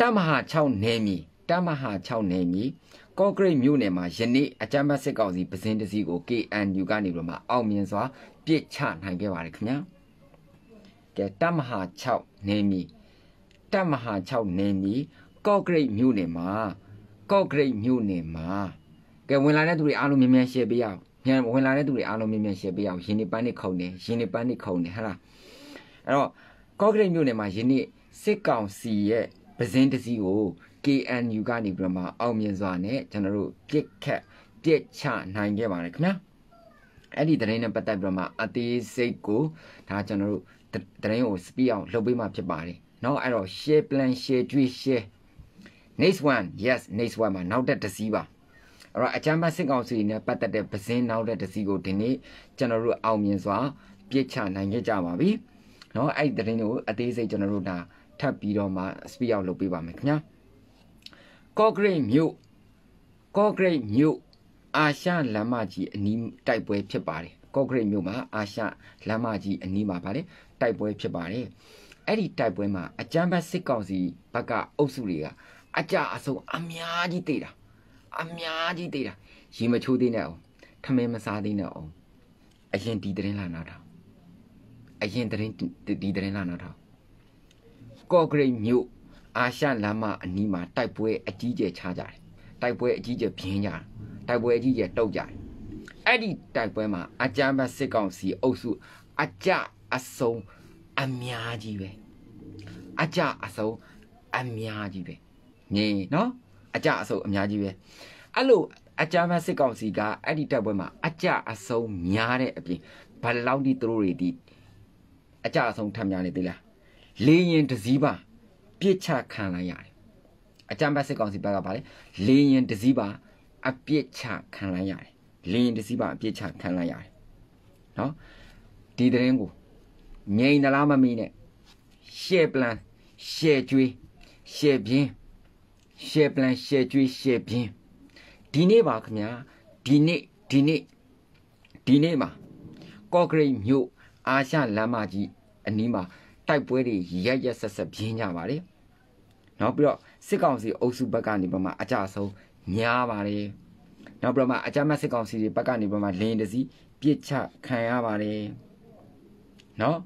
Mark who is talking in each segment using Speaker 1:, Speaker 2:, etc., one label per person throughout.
Speaker 1: တမဟာ6နယ်မြေတမဟာ6နယ်မြေကော့ကရိတ်မြို့နယ်မှာယနေ့အကြမ်းဖက်စစ်ကောင်စီပစင်းတစည်းကို KNU ကနေပြီးတော့မှအောင်မြင်စွာပြစ်ချနိုင်ခဲ့ပါတယ်ခင်ဗျာကဲတမဟာ6နယ်မြေတမဟာ6နယ်မြေကော့ကရိတ်မြို့နယ်မှာကော့ကရိတ်မြို့နယ်မှာကဲဝင်လာတဲ့သူတွေအားလုံးမြန်မြန်ရှယ်ပေးရအောင်မြန်ဝင်လာတဲ့သူတွေအားလုံးမြန်မြန်ရှယ်ပေးရအောင်ယင်းနေပန်းနေခုံနေယင်းနေပန်းနေခုံနေဟဟလားအဲ့တော့ကော့ကရိတ်မြို့နယ်မှာယနေ့စစ်ကောင်စီရဲ့ ပဇင်းတစည်းကို KNU ကနေပြီးတော့မှအောင်မြင်စွာနဲ့ကျွန်တော်တို့ပြစ်ခတ်ပြစ်ချနိုင်ခဲ့ပါတယ်ခင်ဗျာအဲ့ဒီသတင်းနဲ့ပတ်သက်ပြီးတော့မှအသေးစိတ်ကိုဒါကျွန်တော်တို့သတင်းကို speed အောင်လုပ်ပေးမှဖြစ်ပါတယ်เนาะအဲ့တော့ share plan share ကြွေး share next one yes next one မှာနောက်တဲ့တစည်းပါအဲ့တော့အချမ်းပတ်စစ်ကောင်စီနဲ့ပတ်သက်တဲ့ပဇင်းနောက်တဲ့တစည်းကိုဒီနေ့ကျွန်တော်တို့အောင်မြင်စွာပြစ်ချနိုင်ခဲ့ကြပါပြီเนาะအဲ့ဒီသတင်းကိုအသေးစိတ်ကျွန်တော်တို့ဒါ ထပ်ပြီးတော့မှ speed out လုပ်ပေးပါမယ်ခင်ဗျာကော့ဂရိတ်မြို့ကော့ဂရိတ်မြို့အာရှလမ်းမကြီးအနီးတိုက်ပွဲဖြစ်ပါတယ်ကော့ဂရိတ်မြို့မှာအာရှလမ်းမကြီးအနီးမှာဗါလေတိုက်ပွဲဖြစ်ပါတယ်အဲ့ဒီတိုက်ပွဲမှာအကြမ်းဖက်စစ်ကောင်စီဘက်ကအုပ်စုတွေကအကြအဆုံးအများကြီးတေးတာအများကြီးတေးတာရေမချိုးသေးနဲ့အောင်ထမင်းမစားသေးနဲ့အောင်အရင်ဒီတရင်လာနာတာအရင်တရင်ဒီတရင်လာနာတာ ကော့ဂရိတ်မြို့အာရှလမ်းမအနီးမှာတိုက်ပွဲအကြီးကျယ်ချကြတယ်တိုက်ပွဲအကြီးကျယ်ပြင်းကြတယ်တိုက်ပွဲအကြီးကျယ်တုတ်ကြတယ်အဲ့ဒီတိုက်ပွဲမှာအကြမ်းဖက်စစ်ကောင်စီအုပ်စုအကြအဆုံးအများကြီးပဲအကြအဆုံးအများကြီးပဲမြင်နော်အကြအဆုံးအများကြီးပဲအဲ့လိုအကြမ်းဖက်စစ်ကောင်စီကအဲ့ဒီတိုက်ပွဲမှာအကြအဆုံးများတဲ့အပြင်ဘယ်လောက်ဒီသူတို့တွေဒီအကြအဆုံးထပ်များနေသေးလား လေရင်တစည်းပါပြစ်ချခံလိုက်ရတယ်အကြမ်းဖက်စစ်ကောင်စီဘက်ကဗါလေလေရင်တစည်းပါအပြစ်ချခံလိုက်ရတယ်လေရင်တစည်းပါအပြစ်ချခံလိုက်ရတယ်နော်ဒီတရင်ကိုငြိမ်သလားမမီနဲ့ရှယ်ပလန်ရှယ်ကျွေးရှယ်ပြင်းရှယ်ပလန်ရှယ်ကျွေးရှယ်ပြင်းဒီနေ့ပါခင်ဗျာဒီနေ့ဒီနေ့ဒီနေ့မှာကော့ဂရိတ်မြို့အာရှလမ်းမကြီးအနီးမှာ တိုက်ပွဲတွေရက်ရက်ဆက်ဆက်ပြင်းကြပါတယ်။နောက်ပြီးတော့စစ်ကောင်စီအုပ်စုဘက်ကနေပြမအကြဆုံးများပါတယ်။နောက်ပြီးတော့မှအကြမ်းဖက်စစ်ကောင်စီတွေဘက်ကနေပြမလင်းတစီပြစ်ချခံရပါတယ်။နော်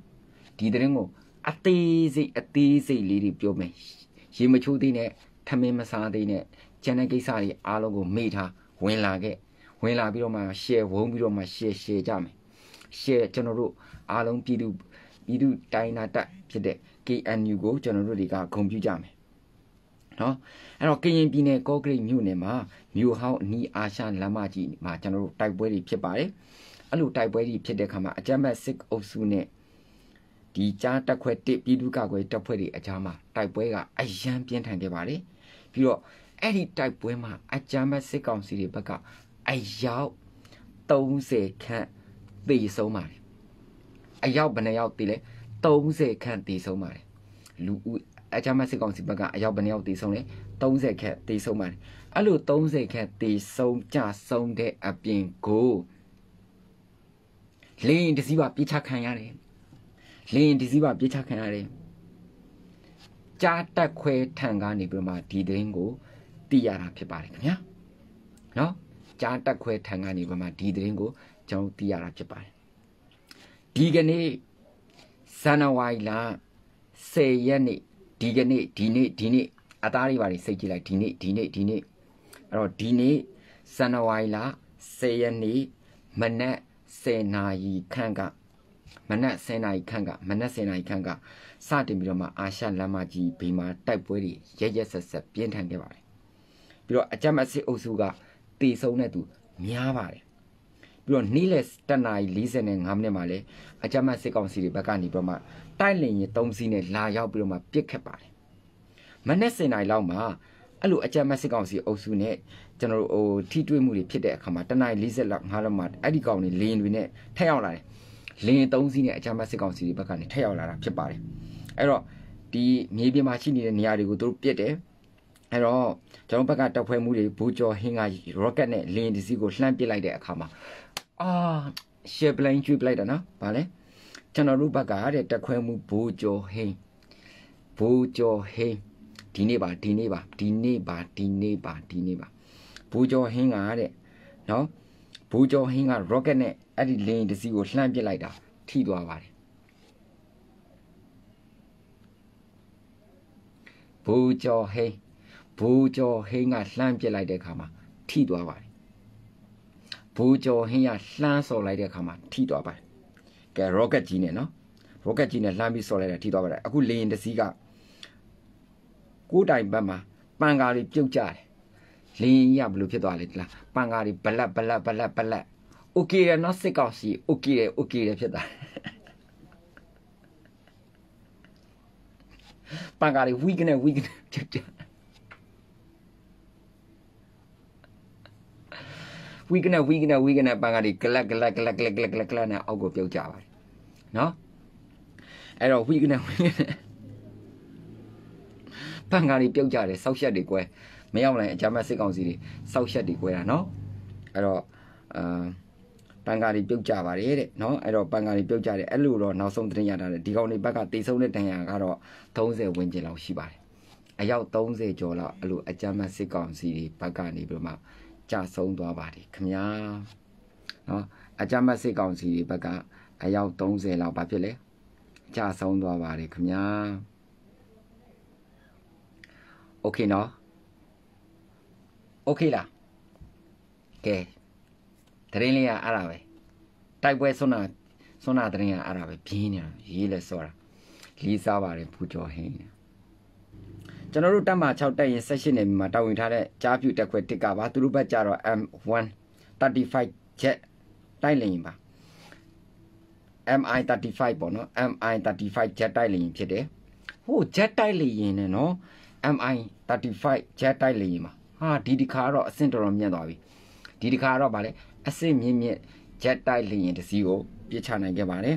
Speaker 1: ဒီတဲ့ရင်ကိုအသေးစိတ်အသေးစိတ်လေးတွေပြောမယ်။ရေမချိုးသေးနဲ့ထမင်းမစားသေးနဲ့ကျန်တဲ့ကိစ္စတွေအားလုံးကိုမေ့ထားဝင်လာခဲ့ဝင်လာပြီးတော့မှ share ဝုန်းပြီးတော့မှ share share ကြမယ် share ကျွန်တော်တို့အားလုံးပြည်သူ ပြည်သူတိုင်းနာတက်ဖြစ်တဲ့ KNU ကိုကျွန်တော်တို့တွေကဂုဏ်ပြုကြမယ်နော်အဲ့တော့ကရင်ပြည်နယ်ကော့ဂရိတ်မြို့နယ်မှာမြို့ဟောင်းအနီးအာရှလမ်းမကြီးမှာကျွန်တော်တို့တိုက်ပွဲတွေဖြစ်ပါတယ်အဲ့လိုတိုက်ပွဲတွေဖြစ်တဲ့ခါမှာအကြမ်းဖက်စစ်အုပ်စုနဲ့ဒီကြားတက်ခွဲတစ်ပြည်သူ့ကာကွယ်တပ်ဖွဲ့တွေအကြားမှာတိုက်ပွဲကအယမ်းပြင်းထန်ခဲ့ပါတယ်ပြီးတော့အဲ့ဒီတိုက်ပွဲမှာအကြမ်းဖက်စစ်ကောင်စီတွေဘက်ကအယောက်30ခန့်သေဆုံးပါတယ် အယောက်ဘယ်နှယောက်တည်လဲ30ခန့်တည်ဆုံးပါတယ်လူဦးအကြမ်းဖက်စစ်ကောင်စီဘက်ကအယောက်ဘယ်နှယောက်တည်ဆုံးလဲ30ခန့်တည်ဆုံးပါတယ်အဲ့လို30ခန့်တည်ဆုံးကြဆုံးတဲ့အပြင်ကိုလင်းတစည်းပါပြစ်ချခံရတယ်လင်းတစည်းပါပြစ်ချခံရတယ်ကြားတက်ခွဲထံကနေပြီးမှဒီသတင်းကိုသိရတာဖြစ်ပါတယ်ခင်ဗျာနော်ကြားတက်ခွဲထံကနေပြီးမှဒီသတင်းကိုကျွန်တော်သိရတာဖြစ်ပါတယ် ဒီကနေ့ဇန်နဝါရီလ10ရက်နေ့ဒီကနေ့ဒီနေ့ဒီနေ့အသားတွေပါတွေစိတ်ကြည့်လိုက်ဒီနေ့ဒီနေ့ဒီနေ့အဲ့တော့ဒီနေ့ဇန်နဝါရီလ10ရက်နေ့မနက်10နာရီခန့်ကမနက်10နာရီခန့်ကမနက်10နာရီခန့်ကစတင်ပြီးတော့မှအာရှလမ်းမကြီးဘေးမှာတိုက်ပွဲတွေရရက်ဆက်ဆက်ပြင်းထန်ခဲ့ပါတယ်ပြီးတော့အကြမ်းအစစ်အုပ်စုကတေဆုံးတဲ့သူများပါတယ် ပြီးတော့နေ့လယ်7နာရီ45မိနစ်မှာလဲအကြမ်းတ်စစ်ကောင်စီတွေဘက်ကနေပြီးတော့မှတိုက်လင်ရင်3စီးနဲ့လာရောက်ပြီးတော့မှပြစ်ခတ်ပါတယ်မနေ့7နာရီလောက်မှာအဲ့လိုအကြမ်းတ်စစ်ကောင်စီအုပ်စုနဲ့ကျွန်တော်တို့ဟိုထိတွေ့မှုတွေဖြစ်တဲ့အခါမှာတနင်္လာ40လောက်5လောက်မှာအဲ့ဒီကောင်တွေလင်းတွေနဲ့ထက်ရောက်လာတယ်လင်း3စီးနဲ့အကြမ်းတ်စစ်ကောင်စီတွေဘက်ကနေထက်ရောက်လာတာဖြစ်ပါတယ်အဲ့တော့ဒီမြေပြင်မှာရှိနေတဲ့နေရာတွေကိုသူတို့ပြစ်တယ်အဲ့တော့ကျွန်တော်ဘက်ကတပ်ဖွဲ့မှုတွေဘူကျော်ဟင်းက rocket နဲ့လင်းဒီစီကိုလှမ်းပစ်လိုက်တဲ့အခါမှာ အာရှယ်ပလိုင်းကျွေးပလိုက်တာနော်ဗာလဲကျွန်တော်တို့ဘက်ကတဲ့တက်ခွဲမှုဘူကျော်ဟင်းဘူကျော်ဟင်းဒီနေ့ပါဒီနေ့ပါဒီနေ့ပါဒီနေ့ပါဒီနေ့ပါဘူကျော်ဟင်းကတဲ့နော်ဘူကျော်ဟင်းက rocket နဲ့အဲ့ဒီလင်းတစ်စီးကိုလှမ်းပစ်လိုက်တာထိသွားပါတယ်ဘူကျော်ဟင်းဘူကျော်ဟင်းကလှမ်းပစ်လိုက်တဲ့အခါမှာထိသွားပါတယ် ဘိုးကျော်ဟင်းရလှမ်းဆော်လိုက်တဲ့အခါမှာထိသွားပါတယ်ကဲ rocket ကြီးနဲ့နော် rocket ကြီးနဲ့လှမ်းပြီးဆော်လိုက်တာထိသွားပါတယ်အခုလေရင်တစ်စီးကကိုတိုင်ဘက်မှာပန်ကာတွေပြုတ်ကြတယ်လေရင်ကြီးကဘယ်လိုဖြစ်သွားလဲဒီလားပန်ကာတွေဘလက်ဘလက်ဘလက်ဘလက် okay တယ်နော်စစ်ကောင်စီ okay တယ် okay တယ်ဖြစ်သွားတယ်ပန်ကာတွေ weak နဲ့ weak နဲ့ပြုတ်ကြတယ် ဝီကနေဝီကနေဝီကနေပန်ကာတွေဂလက်ဂလက်ဂလက်ဂလက်ဂလက်ဂလက်ဂလက်နဲ့အောက်ကိုပြုတ်ကြပါတယ်နော်အဲ့တော့ဝီကနေဝီကနေပန်ကာတွေပြုတ်ကြတယ်စောက်ရက်တွေကွဲမရောက်နိုင်အကြမ်းမဲ့စစ်ကောင်စီတွေစောက်ရက်တွေကွဲတာနော်အဲ့တော့အာပန်ကာတွေပြုတ်ကြပါတယ်တဲ့နော်အဲ့တော့ပန်ကာတွေပြုတ်ကြတယ်အဲ့လိုတော့နောက်ဆုံးသတင်းရတာလေဒီကောင်တွေဘက်ကတေဆုံးတဲ့တန်ရာကတော့30ဝန်းကျင်လောက်ရှိပါတယ်အယောက်30ကျော်လောက်အဲ့လိုအကြမ်းမဲ့စစ်ကောင်စီတွေဘက်ကနေပြီးမှ ကြဆုံးသွားပါတယ်ခမညာနော်အကြမ်းမဲ့စစ်ကောင်စီတွေဘက်ကအယောက်30လောက်ဘာဖြစ်လဲကြဆုံးသွားပါတယ်ခမညာโอเคနော်โอเคလားကဲတရင်လေးကအဲ့ဒါပဲတိုက်ပွဲဆွမ်းနာဆွမ်းနာတရင်ကအဲ့ဒါပဲပြင်းနေတာရေးလဲစောတာလီးစားပါတယ်ဖူကျော်ဟင်း ကျွန်တော်တို့တက်မှာ6တက်ရင်16နေမှာတာဝန်ထားတဲ့ကြားပြူတက်ခွဲတစ်ကပါသူတို့ဘက်ကြတော့ M1 35 jet တိုက်လင်ပါ MI 35ပေါ့နော် MI 35 jet တိုက်လင်ဖြစ်တယ်ဟို jet တိုက်လင်နဲ့နော် MI 35 jet တိုက်လင်မှာဟာဒီဒီခါတော့အဆင့်တော်တော်မြင့်သွားပြီဒီဒီခါတော့ဗာလေအဆင့်မြင့်မြင့် jet တိုက်လင်တစ်စီးကိုပြစ်ချနိုင်ခဲ့ပါတယ်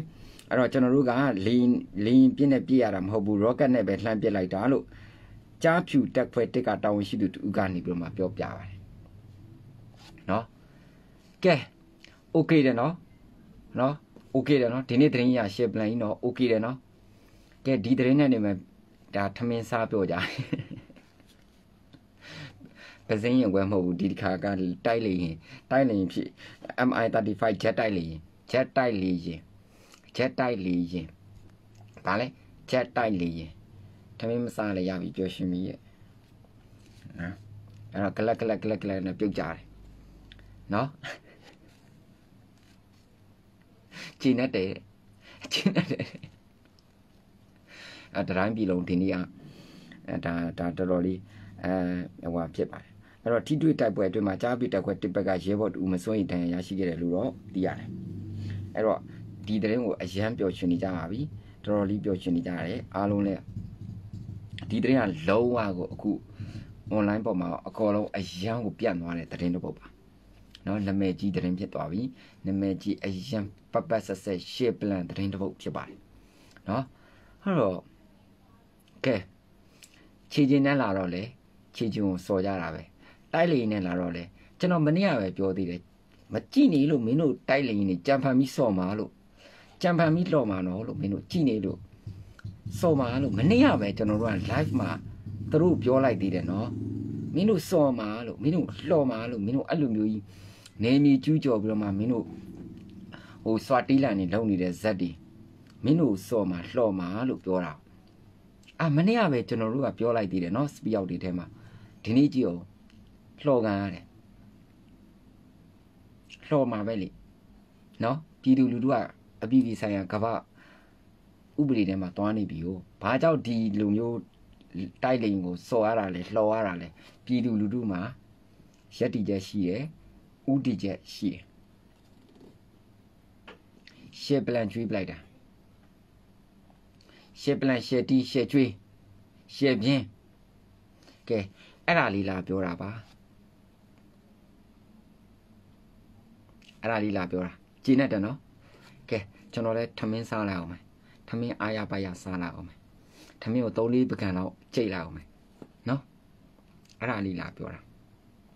Speaker 1: အဲ့တော့ကျွန်တော်တို့ကလင်းလင်းပြင်းနဲ့ပြစ်ရတာမဟုတ်ဘူး rocket နဲ့ပဲလှမ်းပစ်လိုက်တာလို့ ကြားဖြူတက်ခွဲတစ်ကတာဝန်ရှိသူတူကနေပြီးတော့မှပြောပြပါတယ်နော်ကဲ okay တယ်နော်နော် okay တယ်နော်ဒီနေ့သတင်းရ share plan ကြီးနော် okay တယ်နော်ကဲဒီသတင်းနဲ့နေမှာဒါထမင်းစားပြောကြပစင်းရင်ကွယ်မဟုတ်ဘူးဒီတစ်ခါကတိုက်လေရင်တိုက်လေရင်ဖြစ် MI35 jet တိုက်လေရင် jet တိုက်လေရင် jet တိုက်လေရင်ဗာလဲ jet တိုက်လေရင် ထမင်းမစားလည်းရပြီပျော်ရွှင်ပြီရဲ့နော်အဲ့တော့ကလက်ကလက်ကလက်ကလက်နဲ့ပြုတ်ကြတယ်နော်ကျင်းတဲ့ကျင်းတဲ့အဲတိုင်းပြည်လုံးဒီနေ့ကအဲဒါဒါတော်တော်လေးအဲဟိုဖြစ်ပါတယ်အဲ့တော့ထိတွေ့တိုက်ပွဲအတွင်းမှာကြားပြတက်ခွဲတစ်ဘက်ကရဲဘော်တူမစွန့်ရင်တန်ရရှိခဲ့တယ်လို့တော့သိရတယ်အဲ့တော့ဒီတရင်ကိုအရန်ပျော်ရွှင်နေကြပါပြီတော်တော်လေးပျော်ရွှင်နေကြရတယ်အားလုံးလည်း ဒီတရင်ကလုံးဝကိုအခု online ပေါ်မှာအကောလုံးအရန်ကိုပြန့်သွားတဲ့တရင်တစ်ပုတ်ပါနော်နာမည်ကြီးတရင်ဖြစ်သွားပြီနာမည်ကြီးအရန်ပတ်ပတ်ဆက်ဆက် share plan တရင်တစ်ပုတ်ဖြစ်ပါတယ်နော်အဲ့တော့ကဲခြေချင်းနဲ့လာတော့လေခြေချင်းကိုစော်ကြတာပဲတိုက်လေနဲ့လာတော့လေကျွန်တော်မနေ့ကပဲပြောသေးတယ်မကြည့်နေလို့မင်းတို့တိုက်လေနေကြံဖန်ပြီးစော်မှာလို့ကြံဖန်ပြီးလော်မှာနော်လို့မင်းတို့ကြည့်နေလို့ စော်မှာလို့မနေ့ကပဲကျွန်တော်တို့က live မှာသူတို့ပြောလိုက်သေးတယ်နော်မင်းတို့စော်မှာလို့မင်းတို့လှော်မှာလို့မင်းတို့အဲ့လိုမျိုးကြီးနေမီကျူးကြော်ပြီးတော့မှမင်းတို့ဟိုစွာတီးလန်နေလုံနေတဲ့ဇက်တွေမင်းတို့စော်မှာလှော်မှာလို့ပြောတာအာမနေ့ကပဲကျွန်တော်တို့ကပြောလိုက်သေးတယ်နော်စပီအောက်တွေထဲမှာဒီနေ့ကြည့်အောင်လှော်ကန်ရတယ်လှော်မှာပဲလေနော်ပြည်သူလူထုကအပြည်ပြည်ဆိုင်ရာကမ္ဘာ ဥပဒေထဲမှာတွားနေပြီကိုဘာကြောင့်ဒီလူမျိုးတိုက်လိန်ကိုစော်ရတာလဲလှော်ရတာလဲပြည်သူလူထုမှာရက်တီချက်ရှိတယ်ဥတီချက်ရှိတယ်ရှေ့ပလန်ကျွေးပလိုက်တာရှေ့ပလန်ရှေ့တီရှေ့ကျွေးရှေ့ပြင်းကဲအဲ့ဒါလေးလာပြောတာပါအဲ့ဒါလေးလာပြောတာကြည်နဲ့တယ်နော်ကဲကျွန်တော်လည်းထမင်းစားလိုက်အောင်မယ် ထမင်းအားရပါရစားလိုက်အောင်မယ်ထမင်းကို၃လေးပကံလောက်ကြိတ်လိုက်အောင်မယ်နော်အဲ့ဒါလေးလာပြောတာ